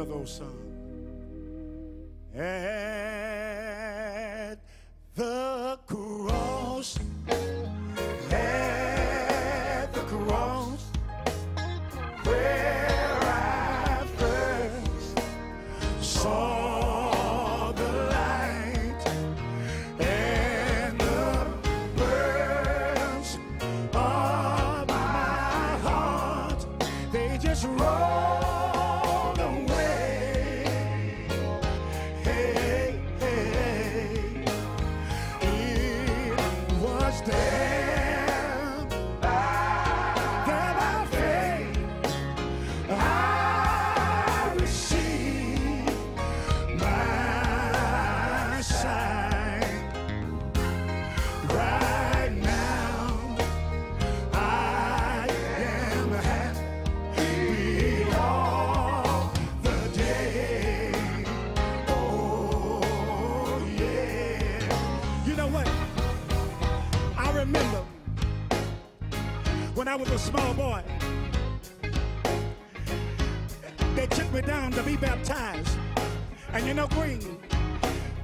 Another old. At the cross, I was a small boy they took me down to be baptized. And you know, Green,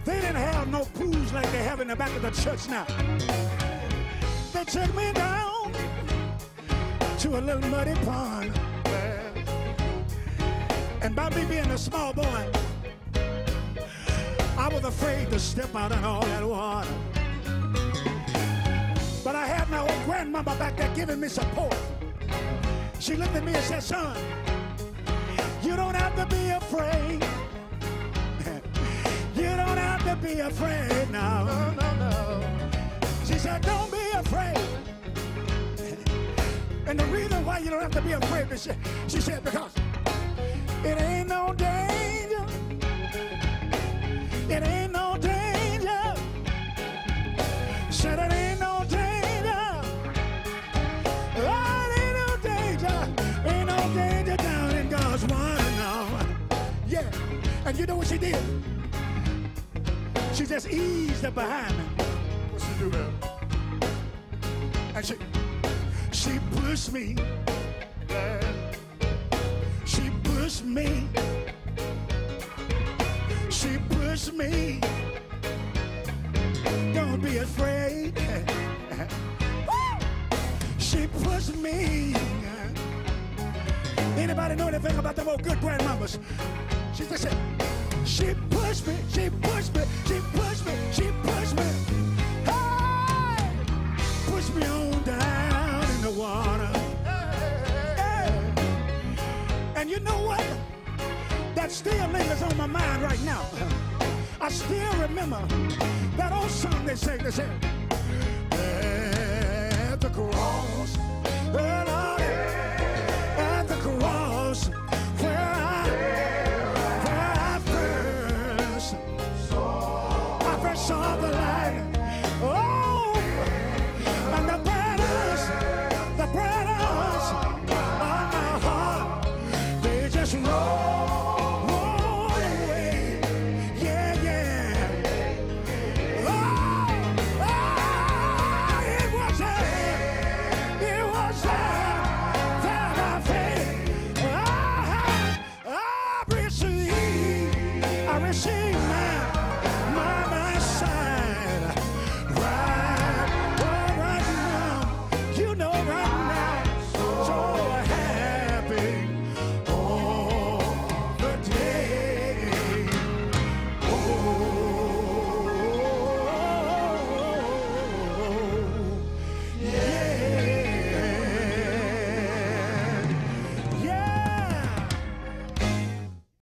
they didn't have no pools like they have in the back of the church now. They took me down to a little muddy pond. And by me being a small boy, I was afraid to step out in all that water. Grandmama back there giving me support. She looked at me and said, son, you don't have to be afraid. you don't have to be afraid now. No, no, no. She said, don't be afraid. and the reason why you don't have to be afraid, she, she said, because And you know what she did? She just eased up behind me. What she do, man? And she, she pushed me. She pushed me. She pushed me. Don't be afraid. She pushed me. Anybody know anything about them old good grandmamas? She said, she pushed me, she pushed me, she pushed me, she pushed me. Hey! Push me on down in the water. Hey! And you know what? That still lingers on my mind right now. I still remember that old song they sang. They said, at the cross, saw the light.